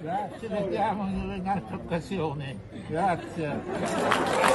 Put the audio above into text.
Grazie, vediamo in un'altra occasione. Grazie.